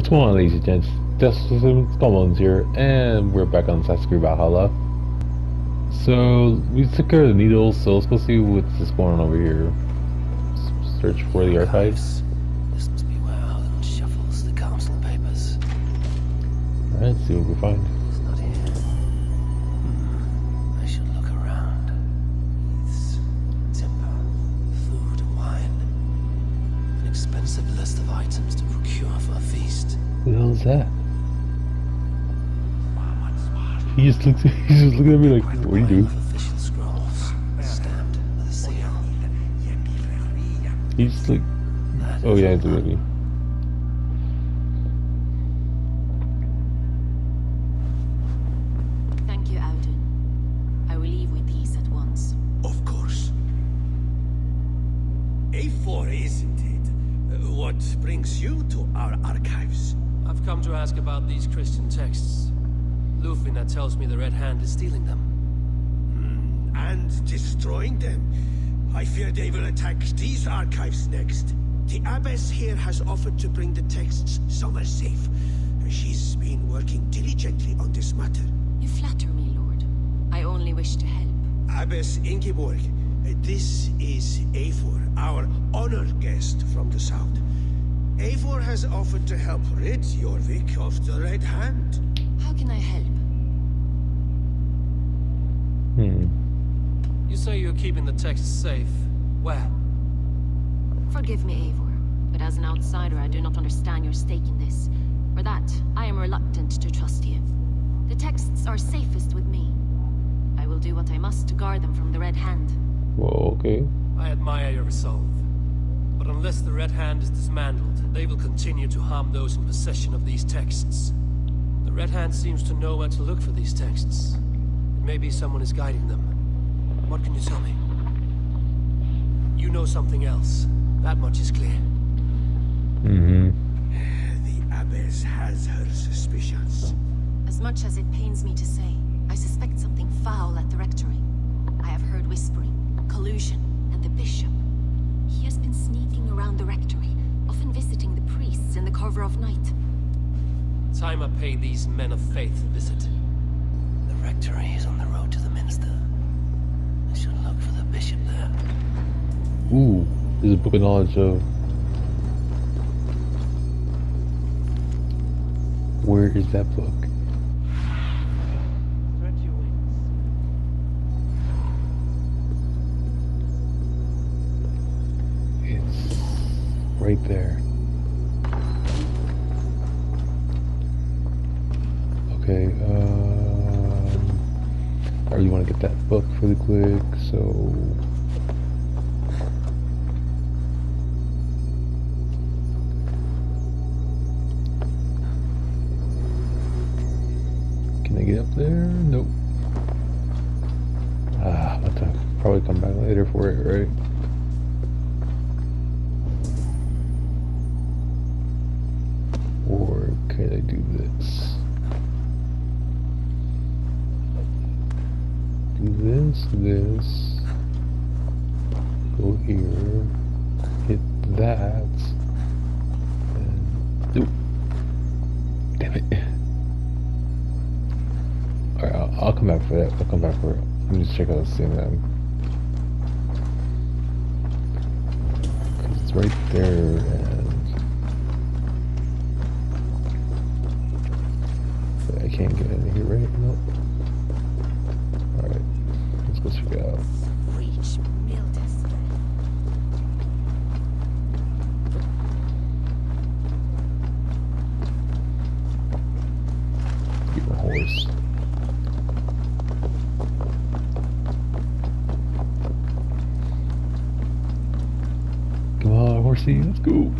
What's going on, ladies and gents? Skullbones here, and we're back on Creed Valhalla. So, we took care of the needles, so let's go see what's going on over here. Search for the archives. This must be where Harlan shuffles the council papers. Alright, see what we find. Who the hell is that? He just looks. He's just looking at me like, "What are you do?" Of official scrolls, stamped with a seal. He's like, "Oh yeah, it's a movie." To ask about these Christian texts. Lufina tells me the Red Hand is stealing them. Hmm, and destroying them. I fear they will attack these archives next. The abbess here has offered to bring the texts somewhere safe. She's been working diligently on this matter. You flatter me, Lord. I only wish to help. Abbess Ingeborg, this is Eivor, our honored guest from the south. Eivor has offered to help rid Jorvik of the Red Hand. How can I help? Hmm. You say you're keeping the texts safe. Where? Forgive me, Eivor, but as an outsider, I do not understand your stake in this. For that, I am reluctant to trust you. The texts are safest with me. I will do what I must to guard them from the Red Hand. Well, okay. I admire your resolve. But unless the Red Hand is dismantled, they will continue to harm those in possession of these texts. The Red Hand seems to know where to look for these texts. It may be someone is guiding them. What can you tell me? You know something else. That much is clear. Mm-hmm. The abbess has her suspicions. As much as it pains me to say, I suspect something foul at the rectory. I have heard whispering, collusion, and the bishop. He has been sneaking around the rectory, often visiting the priests in the cover of night. Time I pay these men of faith a visit. The rectory is on the road to the minster. I should look for the bishop there. Ooh, there's a book of knowledge of. Where is that book? Right there. Okay, um, I really want to get that book really quick, so Can I get up there? Nope. Ah, I'll have to probably come back later for it, right? Go here. Hit that. And. Damn it. Alright, I'll, I'll come back for that. I'll come back for it. Let me just check out thing then. 'Cause it's right there and I can't get in here right Nope. Alright. Let's go check it out. My horse. Come on, horsey, let's go.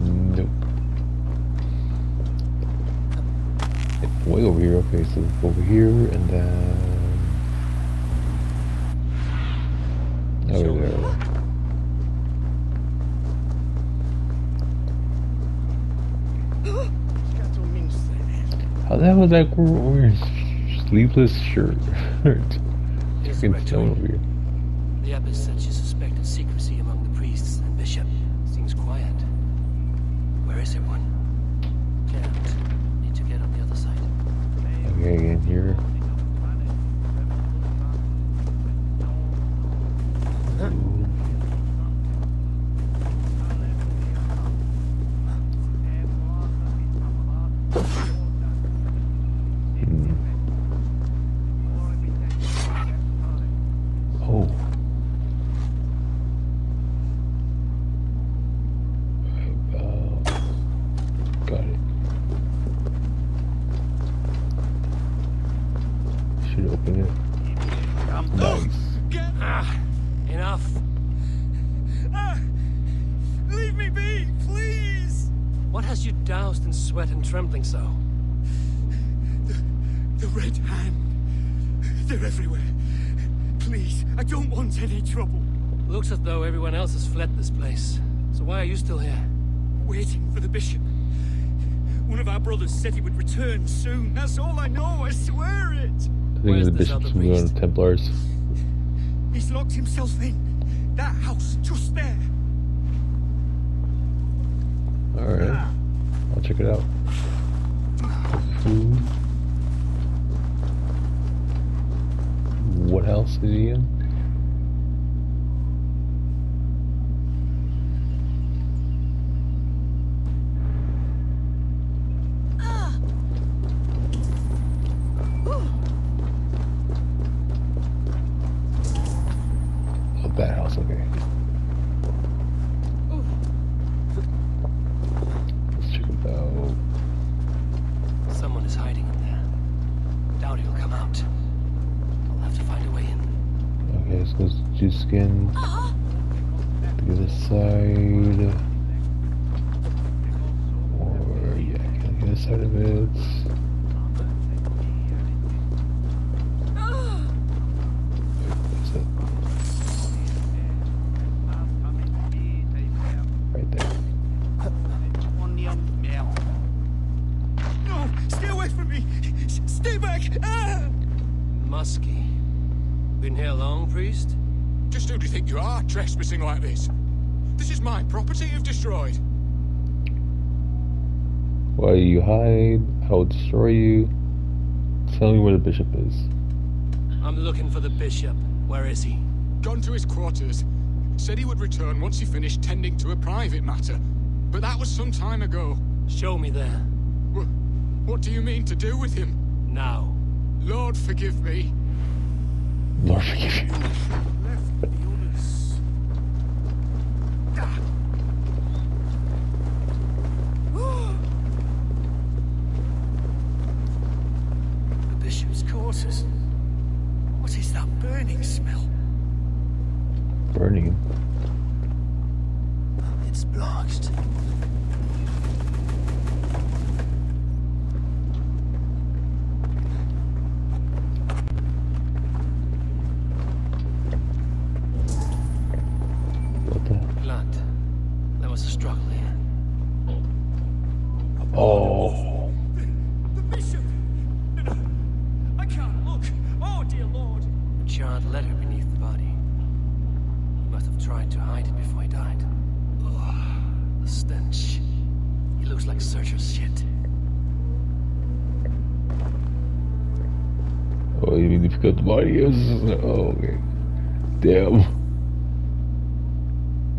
Nope. Way over here. Okay, so over here and then How the hell was that girl wearing sleeveless shirt? Stone over What has you doused in sweat and trembling so? The the Red Hand. They're everywhere. Please, I don't want any trouble. Looks as though everyone else has fled this place. So why are you still here? Waiting for the bishop. One of our brothers said he would return soon. That's all I know, I swear it. I think Where's the bishop's other from going priest? to Templars. He's locked himself in. That house, just there. Alright. I'll check it out. Food. What else is he in? S- Stay back. Ah! Muskie. Been here long, priest? Just who do you think you are, trespassing like this? This is my property you've destroyed. While you hide, I will destroy you. Tell me where the bishop is. I'm looking for the bishop. Where is he? Gone to his quarters. Said he would return once he finished tending to a private matter. But that was some time ago. Show me there. Wh- What do you mean to do with him? Now. Lord forgive me. Lord forgive you. Must have tried to hide it before he died. Ugh, the stench. He looks like Searcher's shit. Oh, you mean if you got the body? Oh, okay. Damn.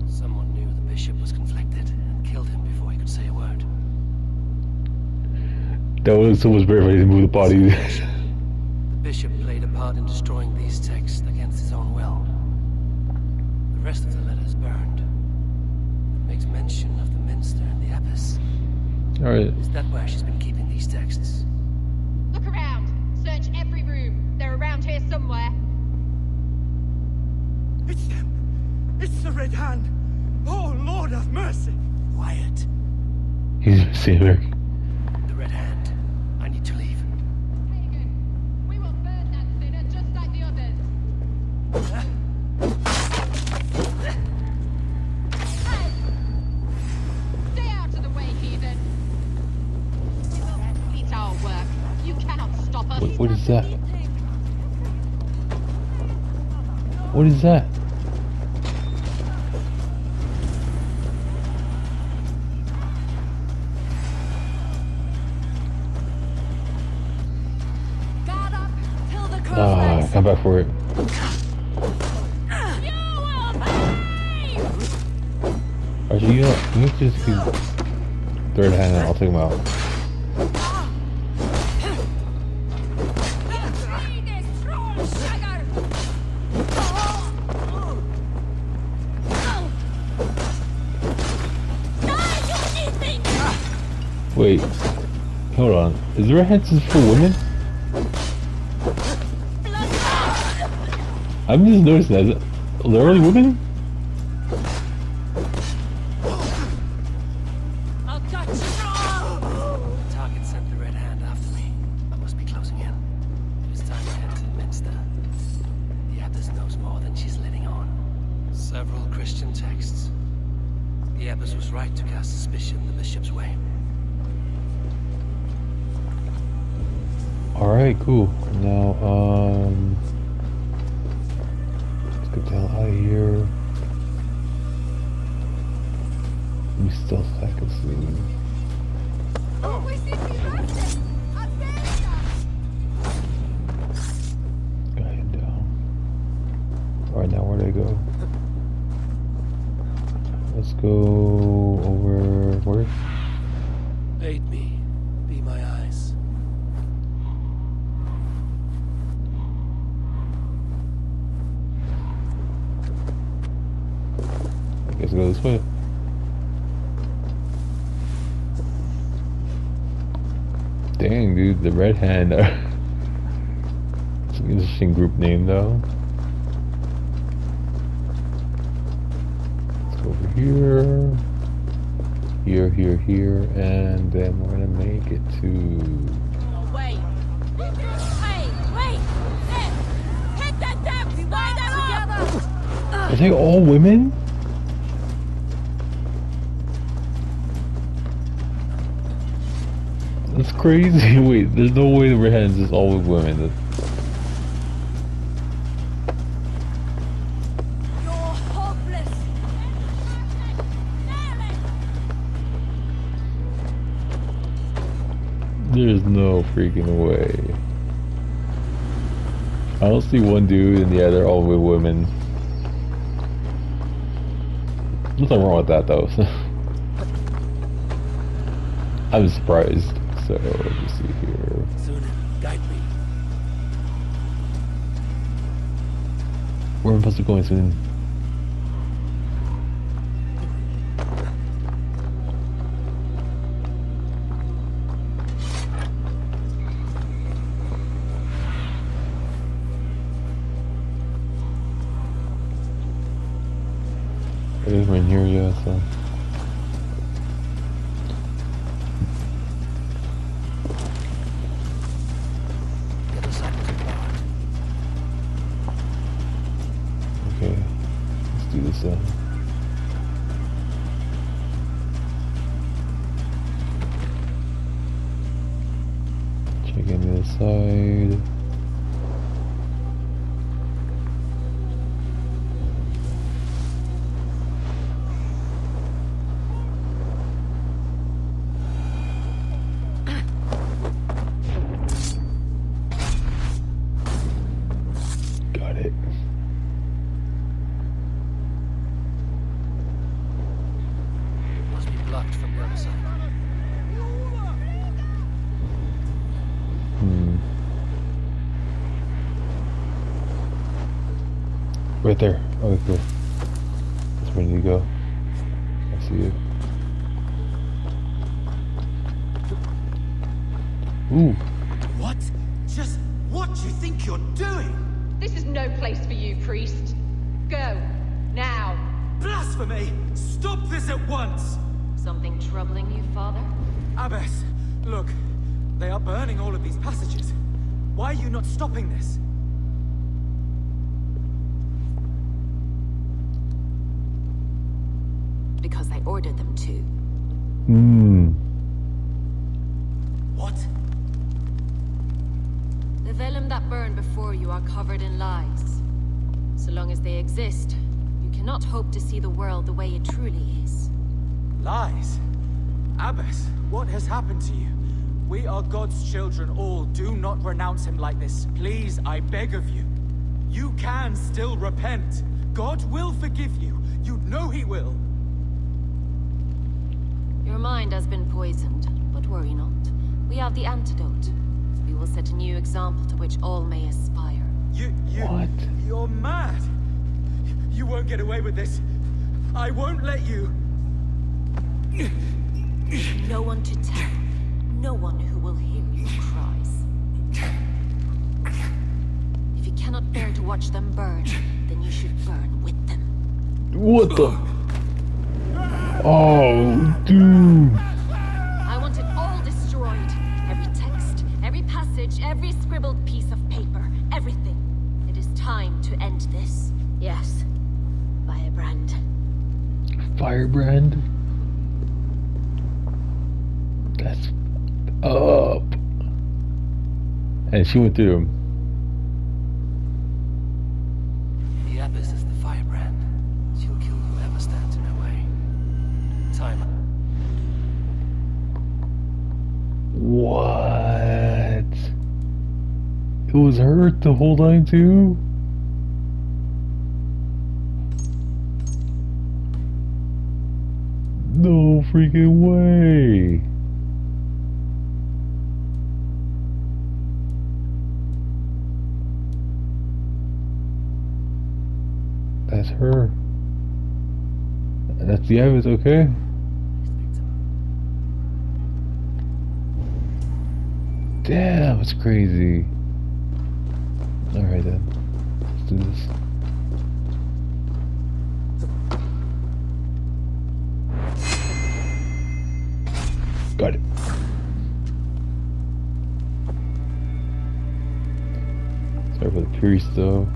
Someone knew the bishop was conflicted and killed him before he could say a word. That was so much better if I didn't move the body. Alright. Is that where she's been keeping these texts? Look around. Search every room. They're around here somewhere. It's them. It's the Red Hand. Oh, Lord have mercy. Quiet. He's a sailor. What is that? Ah, ah, come back for it. Archie, you know, you just keep third hand and I'll take him out. Head to the Minster. The draw! The target sent the red hand after me. I must be closing in. It is to the minister. The Abbess knows more than she's letting on. Several Christian texts. The Abbess was right to cast suspicion the Bishop's way. Alright, cool. Now, um... Let's get the hell out of here. We still seconds. Guy Guess go this way. Dang, dude, the Red Hand. it's an interesting group name, though. Let's go over here. Here, here, here, and then we're gonna make it to. Wait. Hey, wait. There. Hit that damn spider up. Are they all women? That's crazy. Wait, there's no way the Red Hands is always women. There's no freaking way. I don't see one dude and yeah, they're all with women. Nothing wrong with that though. I'm surprised. So let me see here. Synin, guide me. Where am I supposed to go soon? It is right near you, so. There. Okay, cool. That's where you to go. I see it. Ooh. What? Just what do you think you're doing? This is no place for you, priest. Go. Now. Blasphemy! Stop this at once! Something troubling you, father? Abbess, look. They are burning all of these passages. Why are you not stopping this? Because I ordered them to. Hmm. What? The vellum that burned before you are covered in lies. So long as they exist, you cannot hope to see the world the way it truly is. Lies. Abbess, what has happened to you? We are God's children all. Do not renounce him like this. Please, I beg of you. You can still repent. God will forgive you. You know he will. Your mind has been poisoned, but worry not. We have the antidote. We will set a new example to which all may aspire. You, you, What? you're mad. You won't get away with this. I won't let you. No one to tell. No one who will hear your cries. If you cannot bear to watch them burn, then you should burn with them. What the? Oh, dude. I want it all destroyed. Every text, every passage, every scribbled piece of paper, everything. It is time to end this. Yes. Firebrand. Firebrand. That's up. And she went through was hurt the whole time too? No freaking way. That's her. That's the Abbess, okay? Damn, it's crazy. Alright then. Let's do this. Got it. Sorry for the priest though.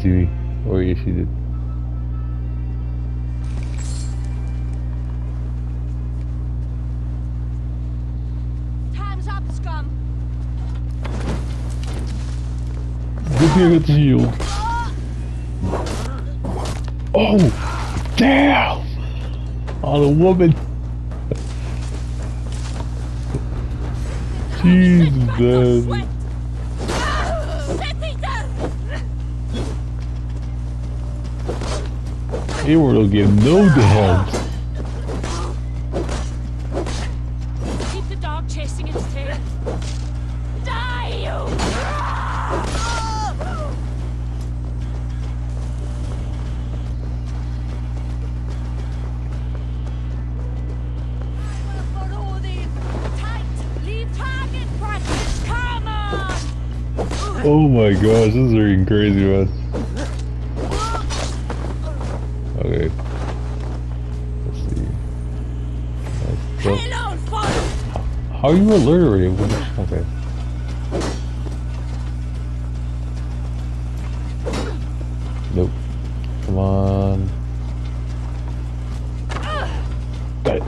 She didn't see me. Or yeah, she did. Time's up, scum. Thing I the shield. Oh, damn! On a woman. Jesus, man. Hayward don't give no damn. Keep the dog chasing its tail. Die, you! For all these tight, leave target practice. Come on! Oh my gosh, this is freaking crazy, man. How are you alert already? What- Okay. Nope. Come on. Got it.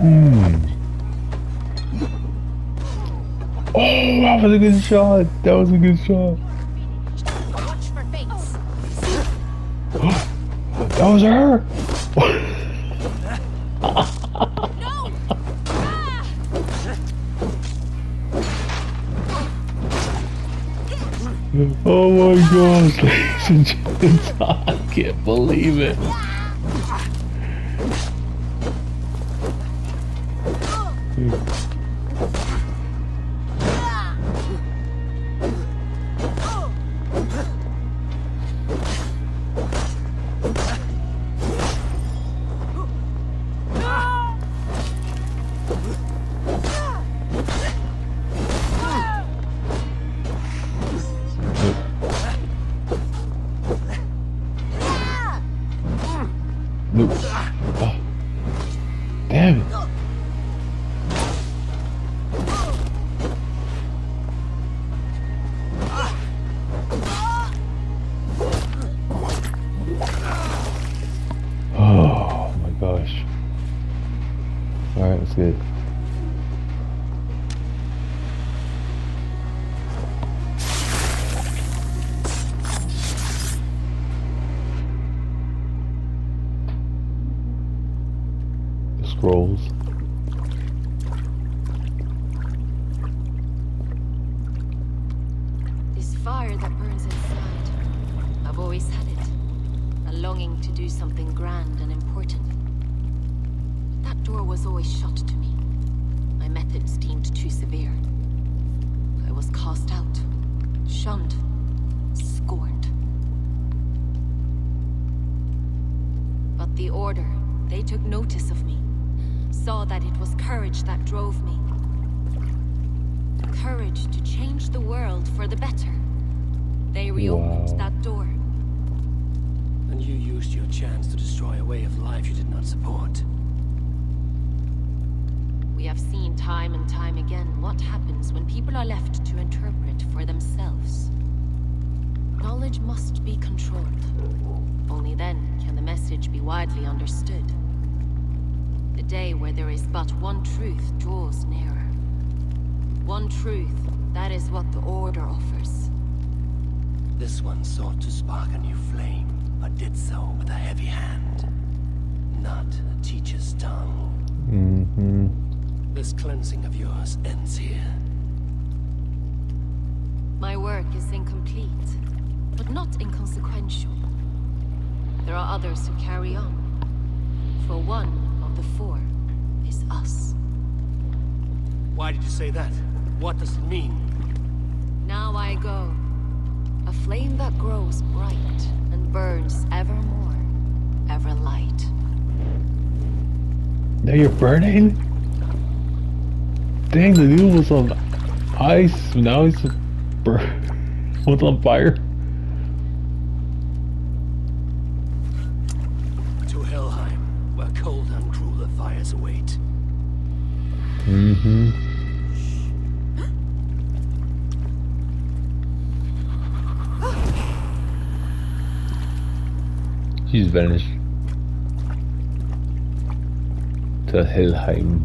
Hmm. Oh, that was a good shot. That was a good shot. That was her. Oh my god, ladies and gentlemen, I can't believe it. Scrolls. This fire that burns inside. I've always had it. A longing to do something grand and important. But That door was always shut to me. My methods deemed too severe. I was cast out, shunned, scorned. But the Order, they took notice of me. Saw that it was courage that drove me. Courage to change the world for the better. They reopened Wow. that door. And you used your chance to destroy a way of life you did not support. We have seen time and time again what happens when people are left to interpret for themselves. Knowledge must be controlled. Only then can the message be widely understood. The day where there is but one truth draws nearer. One truth, that is what the Order offers. This one sought to spark a new flame, but did so with a heavy hand. Not a teacher's tongue. Mm-hmm. This cleansing of yours ends here. My work is incomplete, but not inconsequential. There are others who carry on. For one of the four is us. Why did you say that? What does it mean? Now I go. A flame that grows bright and burns ever more, ever light. Now you're burning? Dang, the dude was on ice, now he's burn. was on fire. Mm-hmm. She's vanished. To Helheim.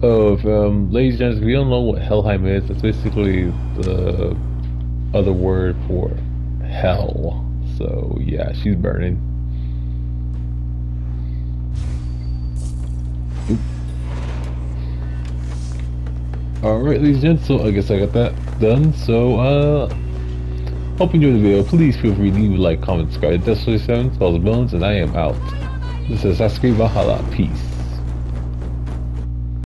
Oh, if, um, ladies and gentlemen, if you don't know what Helheim is, it's basically the other word for hell. So, yeah, she's burning. Alright, ladies and gents, so I guess I got that done. So, uh, hope you enjoyed the video. Please feel free to leave a like, comment, subscribe. That's 47, Calls Bones, and I am out. This is Sasuke Valhalla. Peace.